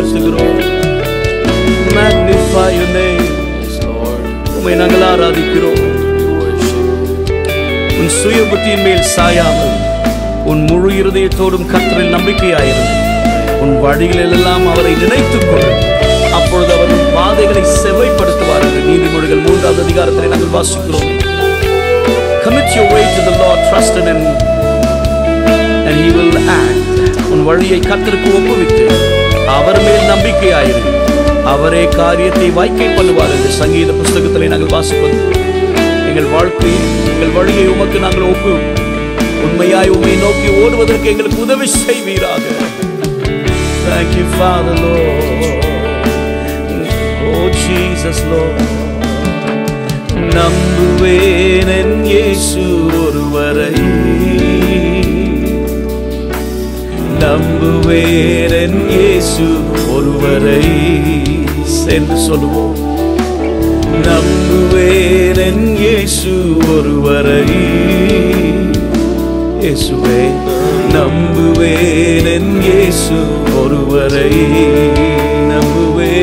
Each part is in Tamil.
உயர்த்துகிறோம் magnify your name உம்மை நாங்கள் ஆராதிக்கிறோம். உன் சுய புத்தியின் மேல் சாயாமல் உன் முழு இருதயத்தோடும் கர்த்தரில் நம்பிக்கையாயிருந்து உன் வழிகளில் எல்லாம் அவரை நினைத்துக் கொள் அப்பொழுது அவர் பாதைகளை செவ்வைப்படுத்துவார் நீதிமொழிகள் மூன்றாவது அதிகாரத்தில் நாங்கள் வாசிக்கிறோம். Commit your way to the Lord trust in him and he will act. உன் வழியை கர்த்தருக்கு ஒப்புவித்து அவர் மேல் நம்பிக்கையாயிரு. அவரே காரியத்தை வாய்க்கை பண்ணுவார் என்று சங்கீத புஸ்தகத்திலே நாங்கள் வாசிப்பது எங்கள் வாழ்க்கை எங்கள் வழியை உமக்கு நாங்கள் ஒப்பு உண்மையாய் உண்மை நோக்கி ஓடுவதற்கு எங்களுக்கு உதவி செய்வீராக. Thank you, Father, Lord. Oh, Jesus, Lord. நம்புவேன் என் இயேசு ஒருவரை. நம்புவேன் என் இயேசு ஒருவரை சென்று சொல்லுவோம். நம்புவேன் என் இயேசு ஒருவரை இயேசுவே. நம்புவேன் என் இயேசு ஒருவரை நம்புவே.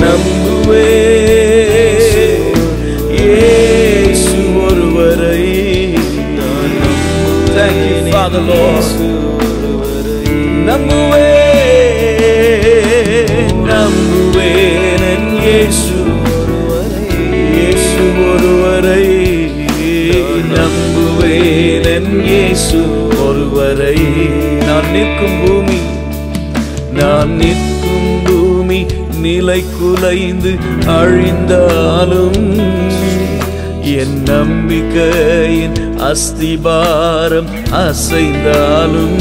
நம்புவே. இயேசு ஒருவரை Thank you, Father Lord. நம்புவேன் நம்புவேன் என் இயேசு. ஒருவரை இயேசு ஒருவரை நம்புவேன் என் இயேசு ஒருவரை. நான் நிற்கும் பூமி நான் நிற்கும் பூமி நிலை குலைந்து அழிந்தாலும் என் நம்பிக்கையின் அஸ்திபாரம் அசைந்தாலும்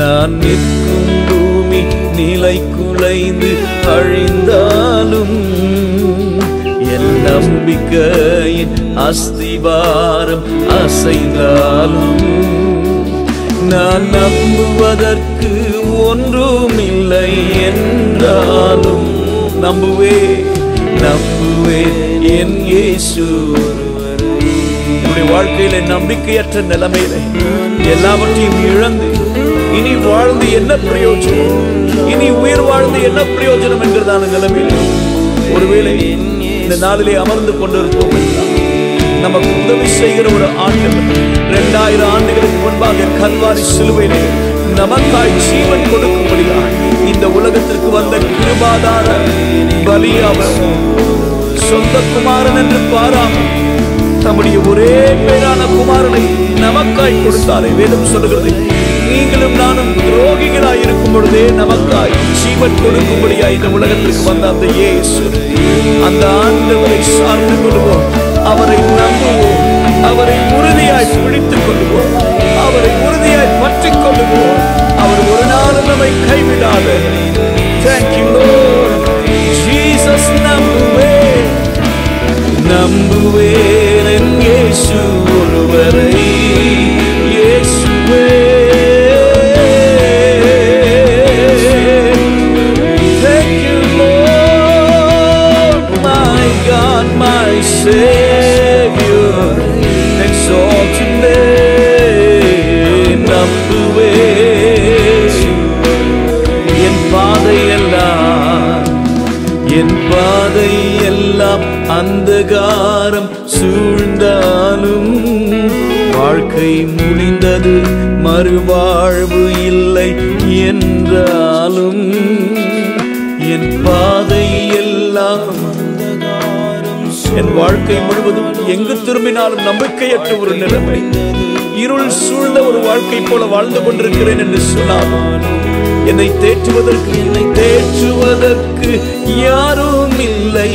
நான் நிற்கும் பூமி நிலை குலைந்து அழிந்தாலும் என் நம்பிக்கையின் அஸ்திவாரம் அசைந்தாலும் நான் நம்புவதற்கு ஒன்றும் இல்லை என்றாலும் நம்புவே நம்புவே என் இயேசு உன்னுடைய வாழ்க்கையில நம்பிக்கையற்ற நிலைமையில எல்லாவற்றையும் இழந்து இனி வாழ்ந்து என்ன பிரயோஜனம்? இனி உயிர் வாழ்ந்து என்ன பிரயோஜனம் என்கிறதான நிலைமையில் ஒருவேளை இந்த நாளிலே அமர்ந்து கொண்டிருப்போம் நமக்கு உதவி செய்கிற ஒரு ஆண்டு இரண்டாயிரம் ஆண்டுகளுக்கு முன்பாக கல்வாரி சிலுவையிலே நமக்காய் ஜீவன் கொடுக்கும்படியாய் இந்த உலகத்திற்கு வந்த கிருபாதார பலியாவர் சொந்த குமாரன் என்று பாராமல் தம்முடைய ஒரே பேரான குமாரனை நமக்காய் கொடுத்தாரே. வேதம் சொல்லுகிறது நீங்களும் நானும் துரோகிகளாய் இருக்கும் பொழுதே நமக்காய் ஜீவன் கொடுக்கும்படியாய் இந்த உலகத்திற்கு வந்த அந்த இயேசு. அந்த ஆண்டவரை சார்ந்து கொள்வோம். அவரை நம்புவோம். அவரை உறுதியாய் பிடித்துக் கொள்வோம். அவரை உறுதியாய் பற்றிக் கொள்வோம். அவர் ஒரு நாளும் நம்மை கைவிடாத. Thank you, நம்புவே நம்புவே என்றாலும் என் பாதை எல்லாம் என் வாழ்க்கை முழுவதும் எங்கு திரும்பினாலும் நம்பிக்கையற்ற ஒரு நிலைமை. இருள் சூழ்ந்த ஒரு வாழ்க்கை போல வாழ்ந்து கொண்டிருக்கிறேன் என்று சொன்னார் என்னை தேற்றுவதற்கு என்னை தேற்றுவதற்கு யாரும் இல்லை.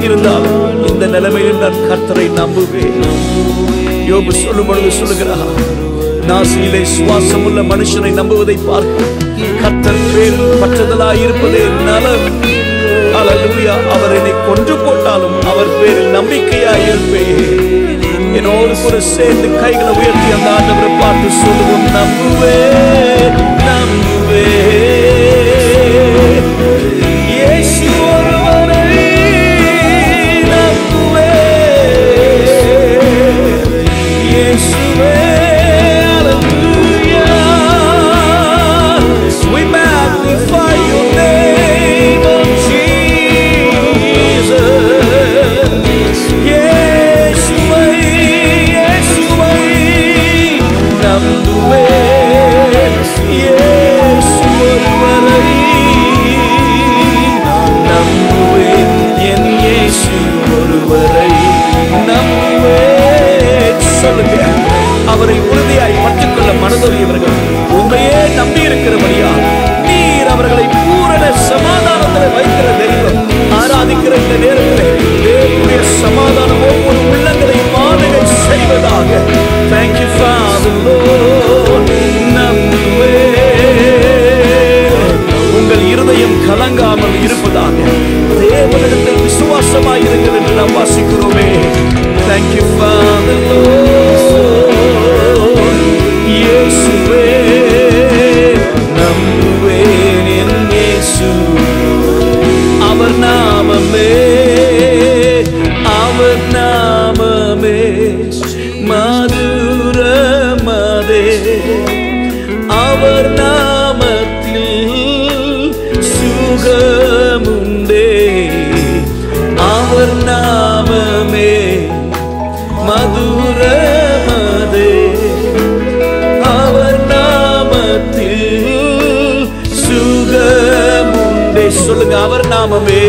இருந்தாலும் இந்த நிலைமையில் நான் கர்த்தரை நம்புவேன். யோபு சொல்லும் பொழுது சொல்லுகிறார் நாசியிலே சுவாசமுள்ள மனுஷனை நம்புவதை பார்க்க கர்த்தர் பேரில் பற்றுதலாய் இருப்பதே நலம். அல்லேலூயா அவர் என்னை கொன்று போட்டாலும் அவர் பேரில் நம்பிக்கையாய் இருப்பேன். என்னோடு கூட சேர்ந்து கைகளை உயர்த்தி அந்த ஆண்டவரை பார்த்து சொல்லுவோம் நம்புவே நம்புவே. இயேசு ஒருவரை நம்புவே. விசுவாசமாய் இருங்கள் என்று நாம் வாசிக்கிறோமே. தேங்க்யூ சொல்லுங்க அவர் நாமமே.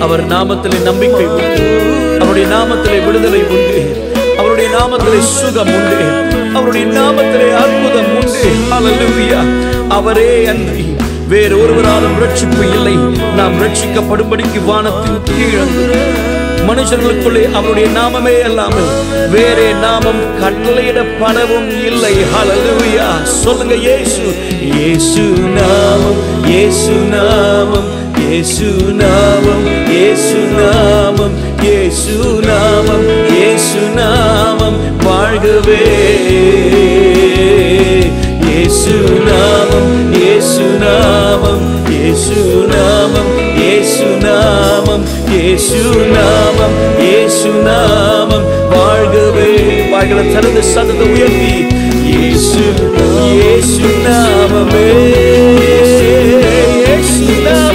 அவர் நாமத்திலே நம்பிக்கை உண்டு. அவருடைய நாமத்திலே விடுதலை உண்டு. அவருடைய நாமத்திலே சுகம் உண்டு. அவருடைய நாமத்திலே அற்புதம் உண்டு. ஹalleluya அவரே அன்றி. வேறு ஒருவராலும் ரட்சிப்பு இல்லை. நாம் ரட்சிக்கப்படும்படிக்கு வானத்தின் கீழ மனுஷர்களுக்குள்ளே அவருடைய நாமமே அல்லாமல் வேறே நாமம் கட்டளையிடப்படவும் இல்லை. ஹalleluya சொல்லுங்க இயேசு இயேசு நாமம் இயேசு நாமம் இயேசு நாமம் இயேசு நாமம் இயேசு நாமம் இயேசு நாமம் வாழ்கவே இயேசு நாமம் இயேசு நாமம் இயேசு நாமம் இயேசு நாமம்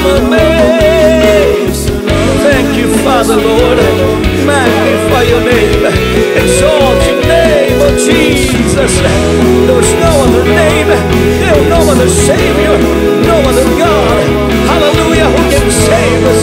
am. Thank you, Father, Lord. Magnify your name. Exalt your name, oh Jesus. There's no other name. There's no other Savior. No other God. Hallelujah. Who can save us?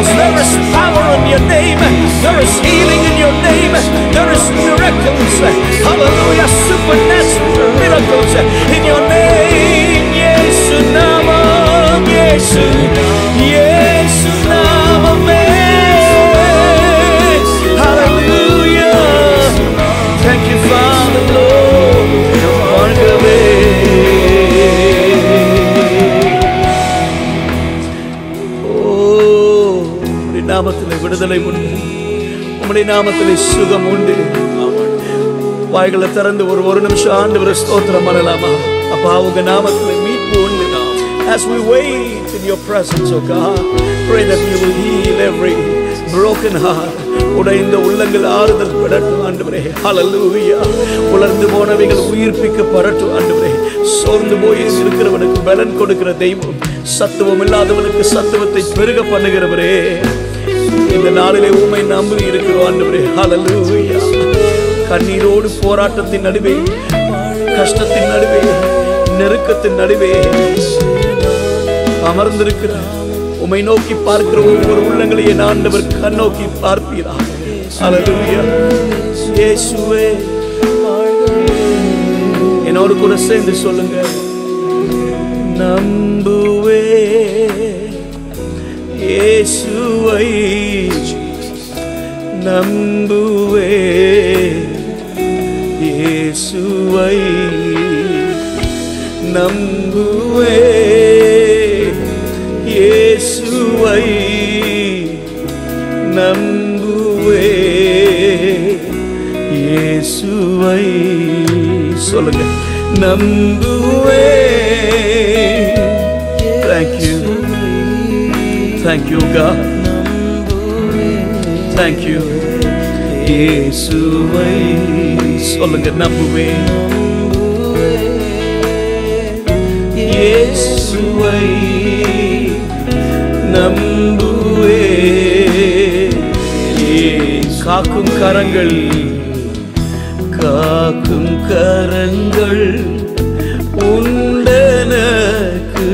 miracles. There is power in your name. There is healing in your name. There is miracles. Hallelujah. Supernatural miracles in your name. Yes, Nama. Yes. விடுதலை உண்டு. உம்முடைய நாமத்திலே சுகம் உண்டு. வாய்களை திறந்து ஒரு ஒரு நிமிஷம் ஆண்டு ஸ்தோத்திரம் பண்ணலாமா? அப்பா உங்க நாமத்திலே மீட்பு உண்டு As we wait in your presence, oh God, pray that you will heal every broken heart. உடைந்த உள்ளங்கள் ஆறுதல் படட்டும் ஆண்டவரே. ஹalleluya உலர்ந்து போனவைகள் உயிர்ப்பிக்கப்படட்டும் ஆண்டவரே. சோர்ந்து போய் இருக்கிறவனுக்கு பலன் கொடுக்கிற தெய்வம் சத்துவம் இல்லாதவனுக்கு சத்துவத்தை பெருக பண்ணுகிறவரே. இந்த நாளிலே உண்மை நம்பி இருக்கிறோம் ஆண்டவரே. ஹalleluya கண்ணீரோடு போராட்டத்தின் நடுவே கஷ்டத்தின் நடுவே நெருக்கத்தின் நடுவே. அமர்ந்திருக்கிற உமை நோக்கி பார்க்கிற ஒவ்வொரு உள்ளங்களையே என் ஆண்டவர் கண்ணோக்கி பார்ப்பீரா. ஹalleluya இயேசுவே. என்னோடு கூட சேர்ந்து சொல்லுங்க. நம்புவே. இயேசுவை நம்புவே இயேசுவை நம்புவே இயேசுவை நம்புவே இயேசுவை சொல்லுங்க நம்புவே Thank you. Thank you, God. Thank you இயேசுவை சொல்லுங்க நம்புவேன் இயேசுவை நம்புவே. காக்கும் கரங்கள் காக்கும் கரங்கள் உண்டனக்கு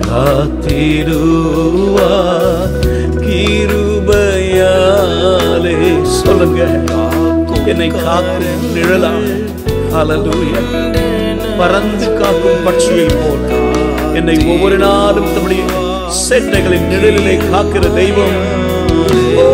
காத்திருவா சொல்லுங்க. என்னை காக்கும் நிழலா அலலூயா பறந்து காக்கும் பட்சியை போல. என்னை ஒவ்வொரு நாளும் தம்முடைய செட்டைகளின் நிழலிலே காக்கிற தெய்வம். ஓ,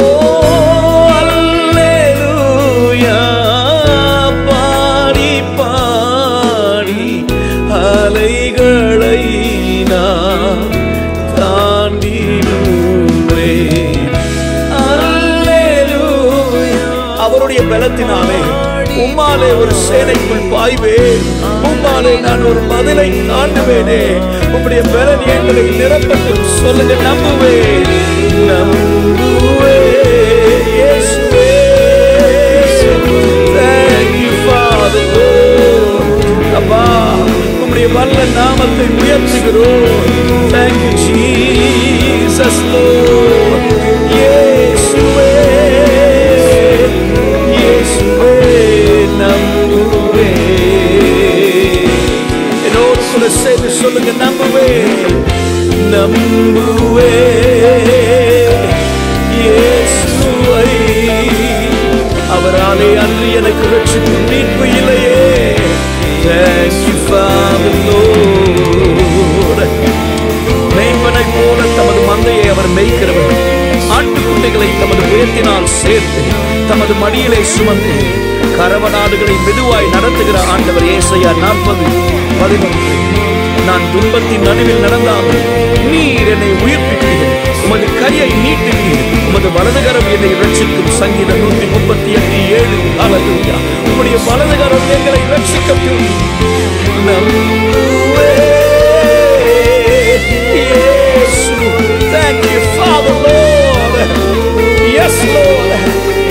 அவருடைய பலத்தினாலே உம்மாலே ஒரு சேனைக்குள் பாய்வேன் உம்மாலே நான் ஒரு மதிலை தாண்டுவேனே உம்முடைய பலன் எங்களை நிரப்பட்டும். சொல்லுங்க நம்புவேன் நம்புவேன் இயேசுவே. Thank you, Father, அப்பா உம்முடைய வல்ல நாமத்தை உயர்த்துகிறோம். தேங்க்யூ ஜீசஸ் லோ சுமந்து கரவநாடுகளை மெதுவாய் நடத்துகிற ஆண்டவர் ஏசையா நாற்பது பதினொன்று. நான் துன்பத்தின் நடுவில் நடந்தாலும் நீர் என்னை உயிர்ப்பித்தீர் உமது கையை நீட்டுவீர் உமது வலதுகரம் என்னை ரட்சிக்கும் சங்கீதம் நூத்தி முப்பத்தி எட்டு ஏழு. அலலுயா உம்முடைய வலதுகரம் எங்களை ரட்சிக்கட்டும் Thank you, Father, Lord. Yes, Lord.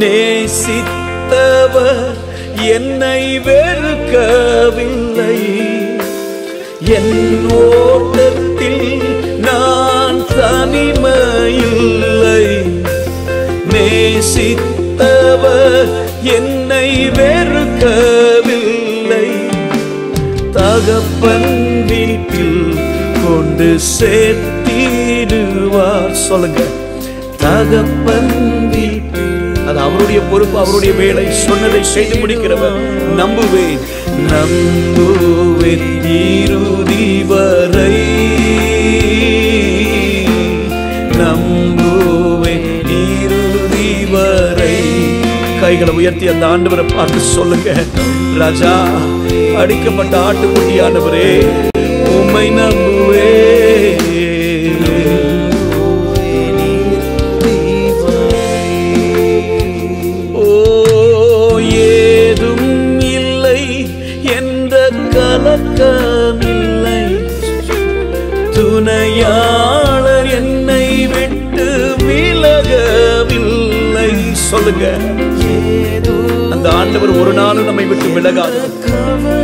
நேசித்தவர் என்னை வெறுக்கவில்லை. என் ஓட்டத்தில் நான் தனிமையில்லை. நேசித்தவர் என்னை வெறுக்கவில்லை. தகப்பன் வீட்டில் கொண்டு சேர்த்திடுவார். சொல்லுங்க. தகப்பன் அவருடைய பொறுப்பு அவருடைய வேலை சொன்னதை செய்து முடிக்கிறவர் நம்புவேன். நம்புவேன் இறுதி வரை. நம்புவேன் இறுதி வரை. கைகளை உயர்த்தி அந்த ஆண்டவரை பார்த்து சொல்லுங்க. ராஜா அடிக்கப்பட்ட ஆட்டுக்குட்டியானவரே உம்மை நம்புவே பக்கமில்லை துணையாளர் என்னை விட்டு விலகவில்லை. சொல்லுங்க. அந்த ஆண்டவர் ஒரு நாளும் நம்மை விட்டு விலகாது.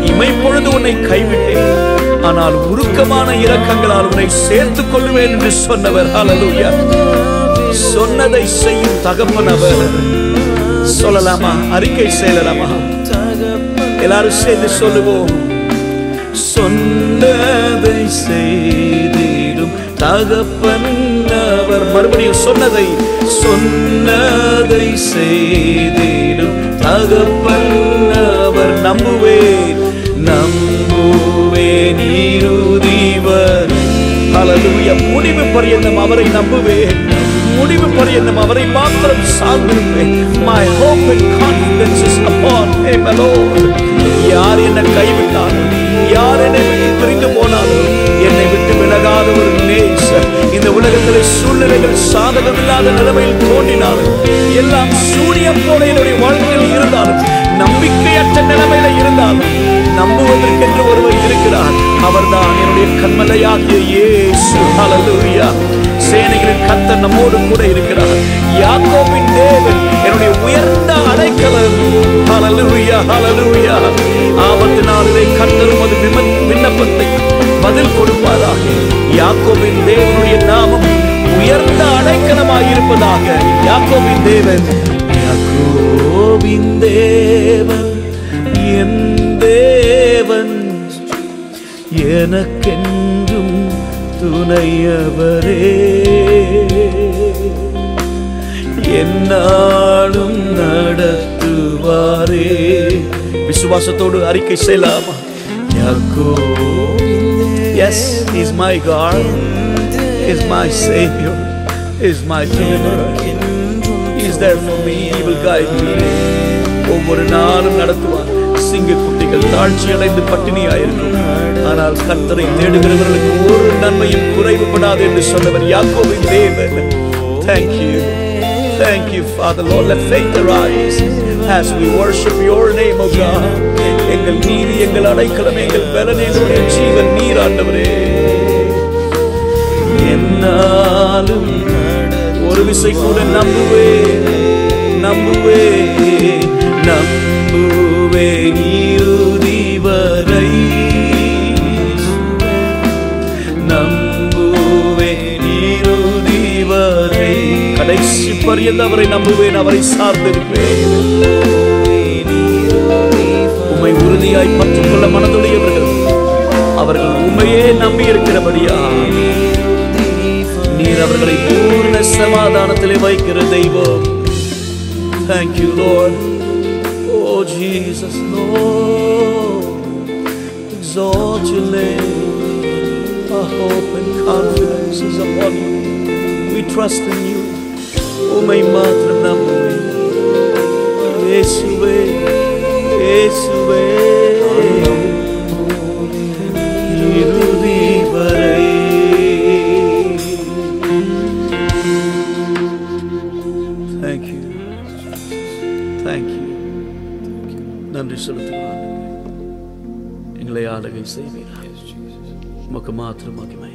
இமை பொழுது உன்னை கைவிட்டேன். ஆனால் உருக்கமான இரக்கங்களால் உன்னை சேர்த்துக் கொள்வேன் என்று சொன்னவர். அலலுயா சொன்னதை செய்யும் தகப்பன் அவர். சொல்லலாமா? அறிக்கை செய்யலாமா? எல்லாரும் சேர்ந்து சொல்லுவோம். சொன்னதை செய்திடும். தகப்பன் அவர் மறுபடியும் சொன்னதை சொன்னதை செய்திடும். தகப்பன் அவர் நம்புவேன் நம்புவேன் இறுதிவர். அலலுய முடிவு பரியந்தம் அவரை நம்புவேன். முடிவு பரியந்தம் அவரை மாத்திரம் சார்ந்திருப்பேன். My hope and and is upon hey my lord யார் என்ன கைவிட்டாலும் யார் என்னை விட்டு பிரிந்து போனாலும் என்னை விட்டு விலகாத ஒரு நேசர் இந்த உலகத்தில் சூழ்நிலைகள் சாதகம் இல்லாத நிலைமையில் தோன்றினாலும் எல்லாம் சூரியம் போல என்னுடைய வாழ்க்கையில் இருந்தாலும் நம்பிக்கையற்ற நிலைமையில இருந்தாலும் நம்புவதற்கென்று ஒருவர் இருக்கிறார். அவர்தான் என்னுடைய கண்மலையாகிய இயேசு. ஹalleluya சேனைகளின் கத்த நம்மோடு கூட இருக்கிறார். யாக்கோபின் தேவன் என்னுடைய உயர்ந்த அடைக்கலம். ஹலலுயா ஹலலுயா ஆபத்து நாளிலே கத்தரும் அது விண்ணப்பத்தை பதில் கொடுப்பாராக. யாக்கோபின் தேவனுடைய நாமம் உயர்ந்த அடைக்கலமாய் இருப்பதாக யாக்கோபின் தேவன். யாக்கோபின் தேவன் என் தேவன் எனக்கென்றும் துணையவரே. என்னாலும் நடத்துவாரே. விசுவாசத்தோடு அறிக்கை செய்யலாமா? யாக்கோ yes is my God is my saviour is my deliverer. Is there for me. He will guide me. ஒவ்வொரு நாளும் நடத்துவார். சிங்க குட்டிகள் தாழ்ச்சி அடைந்து பட்டினியாயிருக்கும். ஆனால் கர்த்தரை தேடுகிறவர்களுக்கு ஒரு நன்மையும் குறைவுபடாது என்று சொன்னவர் யாக்கோவின் தேவன் Thank you. Thank you, Father Lord. Let faith arise as we worship your name, O God. எங்கள் நீதி எங்கள் அடைக்கலம் எங்கள் பலன் ஜீவன் நீர் ஆண்டவரே என்னாலும் ஒரு விசை கூட நம்புவே நம்புவே நம்புவே கடைசி பரியந்த அவரை நம்புவேன் அவரை சார்ந்திருப்பேன் உம்மை உறுதியாய் பற்றிக்கொள்ள மனதுடையவர்கள் அவர்கள் உண்மையே நம்பி இருக்கிறபடியா நீர் அவர்களை பூர்ண சமாதானத்திலே வைக்கிற தெய்வம் Thank you, Lord. Oh, Jesus, Lord. Exalt your name. Our hope and confidence is upon you. We trust in you. உமை மாத்திரம் நம்புவேன் இயேசுவே இயேசுவே. இறுதி வரை. Thank you. Thank you. நன்றி செலுத்துகிறோம். எங்களை ஆளுகை செய்வீர்கள் உமக்கு மாத்திரம் மகிமை